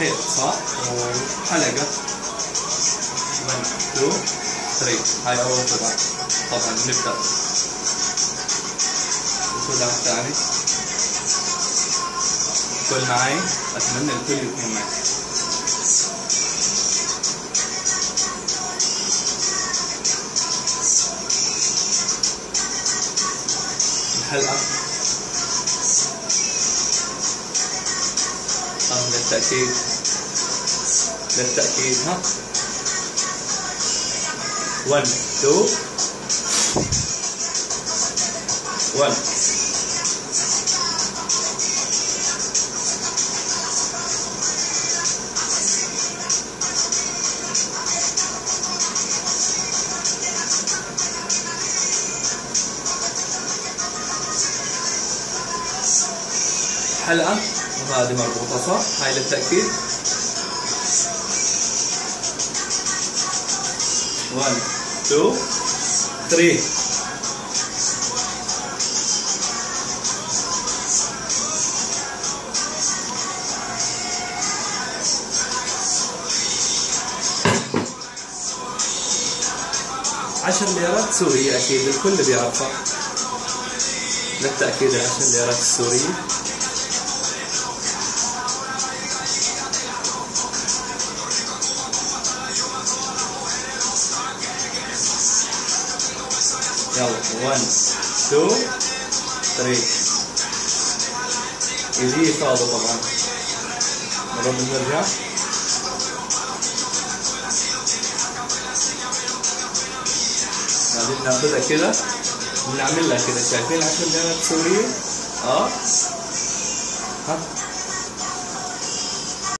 حيط صح؟ وحلقة 1 2 3 هاي أول طبعا. طبعا نبدأ. الخدعة الثاني الكل معي. أتمنى الكل يكون معي. الحلقة آه للتأكيد للتأكيد ها 1 2 1 حلقة وهذه مربوطة صح؟ هاي للتأكيد. 1 2 3 عشر ليرات سورية أكيد الكل بيعرفها. للتأكيد العشر ليرات السورية يلا 1 2 3 يجي صعبة طبعا نرد نرجع بعدين ناخذها كده ونعمل لها كده شايفين عشان ليرات سورية آه